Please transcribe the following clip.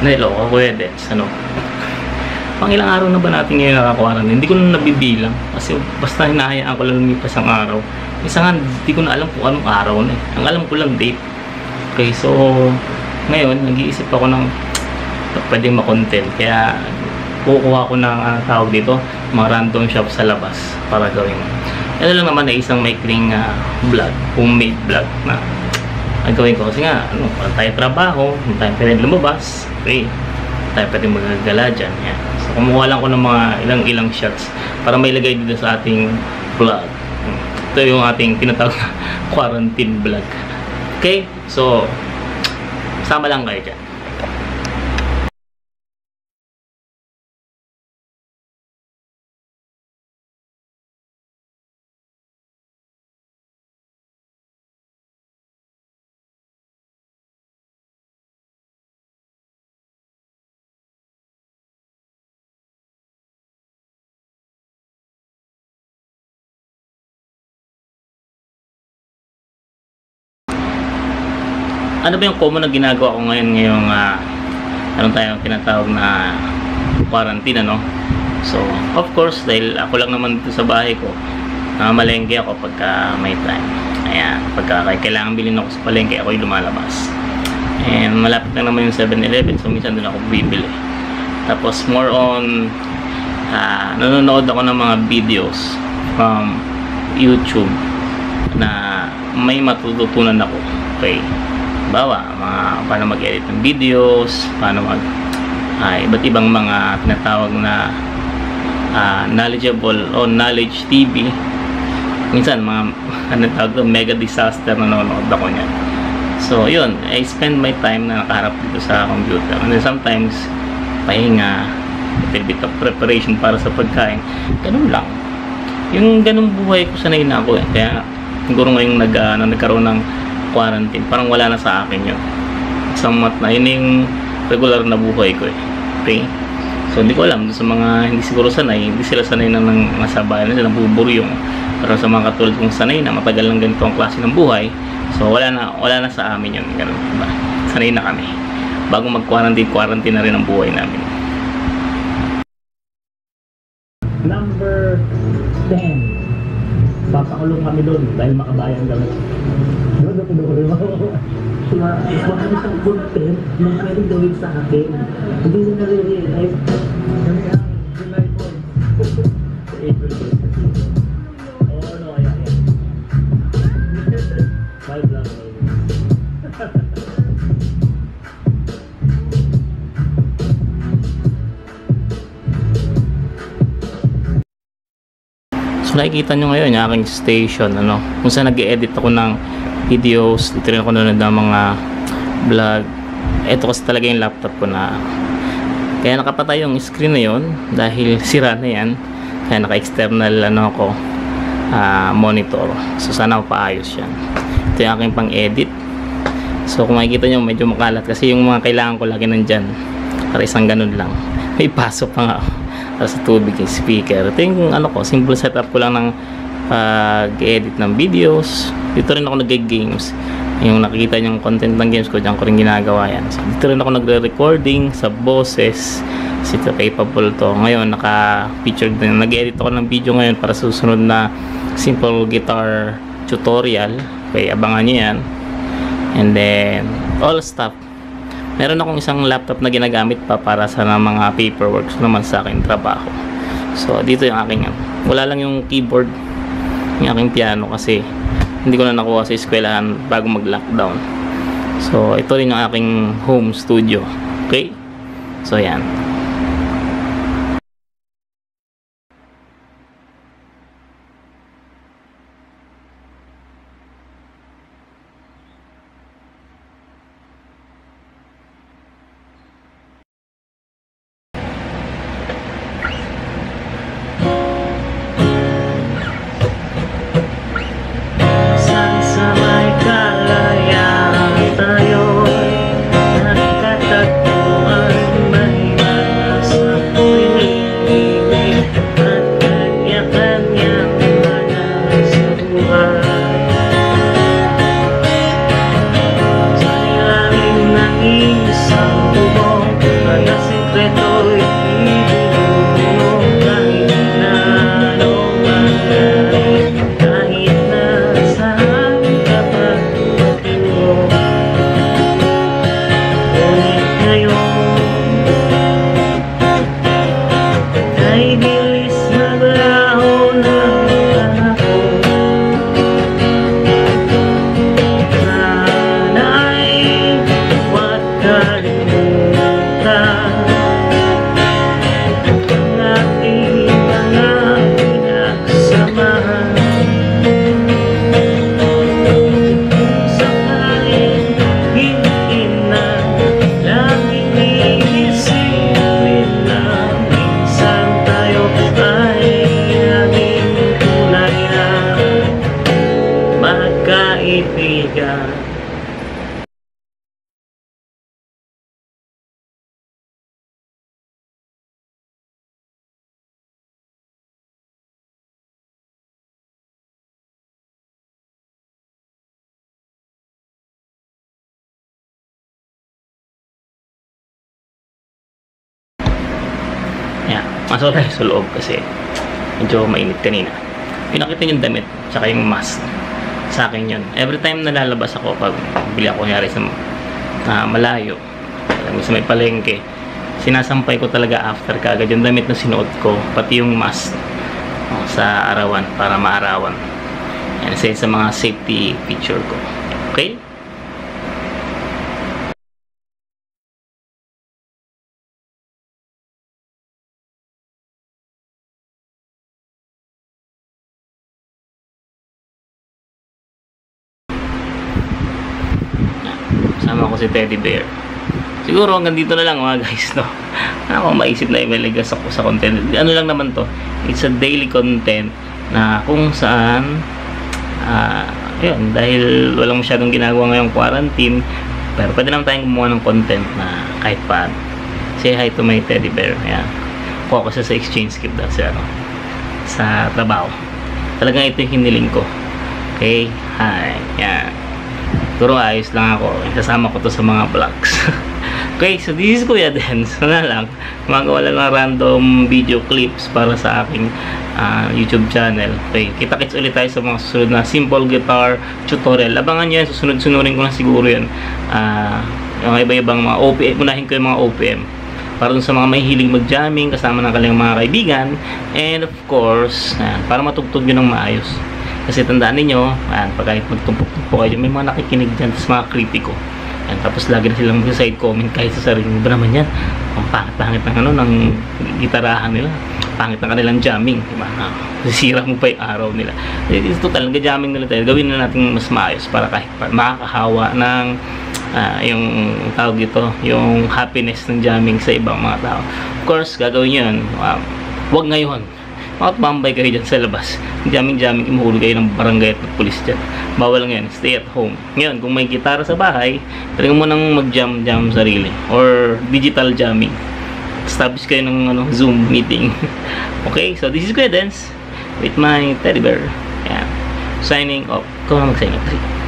Niloko, Kuya Dets, ano? Pang ilang araw na ba natin ngayon nakakwaran? Hindi ko na nabibilang. Kasi basta hinahayaan ko lang lumipas ang araw. Isa nga, hindi ko na alam kung anong araw na eh. Ang alam ko lang date. Okay, so ngayon, nag-iisip ako ng pwedeng makontent. Kaya kukuha ko ng uh, tawag dito, mga random shop sa labas para gawin. Ano lang naman ay isang maikling uh, vlog, homemade vlog na ang gawin ko. Kasi nga, ano, wala tayo trabaho, hindi tayo pwede lumabas. Okay, tayo pwede magagala dyan. Yan. So, kumuha lang ko ng mga ilang-ilang shots para may ilagay dito sa ating vlog. Ito yung ating tinatawag na quarantine vlog. Okay? So, sama lang kayo dyan. Ano ba yung common na ginagawa ko ngayon ngayong uh, anong tayong tinatawag na quarantine ano? So of course dahil ako lang naman dito sa bahay ko namamalengke ako pagka may time. Ayan pagka kailangan bilhin ako sa palengke ako yung lumalabas. And malapit lang naman yung 7-Eleven so minsan doon ako bibili. Tapos more on uh, nanonood ako ng mga videos from YouTube na may matututunan ako okay bawa mga paano mag-edit ng videos paano mag uh, iba't ibang mga tinatawag na uh, knowledgeable o knowledge TV minsan mga ano tawag to, mega disaster na nanonood ako niyan. So yun I spend my time na nakaharap dito sa computer. And then sometimes pahinga a little bit of preparation para sa pagkain ganun lang. Yung ganun buhay ko sanay na ako eh. kaya siguro ngayong nag, uh, nagkaroon ng quarantine. Parang wala na sa akin yun. Somewhat na. Yun yung regular na buhay ko eh. Okay? So, hindi ko alam. Sa mga hindi siguro sanay, hindi sila sanay na ng nasa bayan na sila, buburyong. Pero sa mga katulad kong sanay na matagal lang ganito ang klase ng buhay, so wala na, wala na sa amin yun. Ganun, diba? Sanay na kami. Bago mag-quarantine, quarantine na rin ang buhay namin. Number 10. Papakulong kami doon dahil makabayan kami. Doon na mo. Kaya, baka isang content na pwedeng gawin sa akin. Hindi na nare-realize. Kami ang July 4. Sa April 4. Oo, ano kaya yan? Five lang. So nakikita nyo ngayon yung aking station ano, kung saan nag-edit ako ng videos, dito rin ako nanonood ng mga vlog. Ito kasi talaga yung laptop ko na kaya nakapatay yung screen na yon dahil sira na yan. Kaya naka-external ano ako uh, monitor. So sana paayos yan. Ito yung aking pang-edit. So kung makikita nyo medyo makalat kasi yung mga kailangan ko lagi nandyan. Para isang ganun lang. May pasok pa nga sa tubig yung speaker. Ito yung ano ko, simple setup ko lang ng pag-edit ng videos. Dito rin ako nag-games. Yung nakikita yung content ng games ko, dyan ko rin ginagawa yan. So, dito rin ako nagre-recording sa boses. Kasi ito capable to. Ngayon, naka-featured din. Nag-edit ako ng video ngayon para susunod na simple guitar tutorial. Okay, abangan nyo yan. And then, all stuff meron akong isang laptop na ginagamit pa para sa mga paperwork naman sa aking trabaho so dito yung aking wala lang yung keyboard yung aking piano kasi hindi ko na nakuha sa eskwelahan bago mag lockdown so ito rin yung aking home studio. Okay? So yan singing the. Masok tayo sa loob kasi medyo mainit kanina. Pinakita yung damit, tsaka yung mask. Sa akin yun. Every time na lalabas ako, pag bili ako nangyari sa ah, malayo, sa may palengke, sinasampay ko talaga after kagad yung damit na sinuot ko, pati yung mask oh, sa arawan para maarawan. Yan, isa sa mga safety feature ko. Okay? Sama ko si Teddy Bear. Siguro hanggang dito na lang mga guys, no? Ako maisip na imeligas ako sa content. Ano lang naman to? It's a daily content na kung saan ah, yun, dahil walang masyadong ginagawa ngayong quarantine, pero pwede naman tayong gumawa ng content na kahit paano. Say hi to my teddy bear. Ayan. Kuha sa exchange gift daw sa, ano, sa trabaho. Talagang ito yung hiniling ko. Okay? Hi. Yan. Pero ayos lang ako. Kasama ko to sa mga vlogs. okay, so this is Kuya Dens. Sana lang, gumagawa lang ng random video clips para sa aking ah, YouTube channel. Okay, kita-kits ulit tayo sa mga susunod na simple guitar tutorial. Abangan nyo yan, susunod-sunurin ko na siguro yan. Ah, yung iba-ibang mga OPM, unahin ko yung mga OPM para dun sa mga may hiling mag-jamming kasama ng kanilang mga kaibigan and of course ayan, para matugtog yun ng maayos kasi tandaan ninyo ayan, pag kahit magtumpok-tumpok kayo may mga nakikinig dyan tapos mga kritiko ayan, tapos lagi na silang mag-side comment kahit sa sarili ba naman yan ang pangit-pangit ng ano ng gitarahan nila pangit ng kanilang jamming diba? Ah, sisira mo pa yung araw nila ito talaga jamming nila tayo gawin na natin mas maayos para kahit pa makakahawa ng ah, yung tawag dito, yung happiness ng jamming sa ibang mga tao. Of course, gagawin yun. Um, huwag ngayon. Makapambay kayo dyan sa labas. Jamming-jamming, imuhulog kayo ng barangay at pulis dyan. Bawal nga yan. Stay at home. Ngayon, kung may gitara sa bahay, talaga mo nang mag-jam-jam sarili. Or digital jamming. Establish kayo ng ano, Zoom meeting. okay, so this is Dance with my teddy bear. Yan. Signing off. Ikaw na mag-sign off.